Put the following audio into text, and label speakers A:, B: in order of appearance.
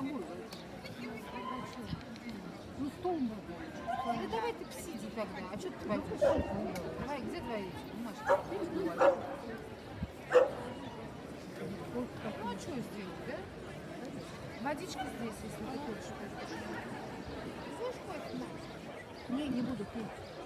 A: тобой. Ну, стол можно.
B: Ну давай ты посиди тогда. А что ты пойдешь? Давай, где твои эти бумажки? Ну а что сделать, да? Водичка здесь, если ты хочешь. Ты Знаешь, кофе?
A: Не, не буду пить.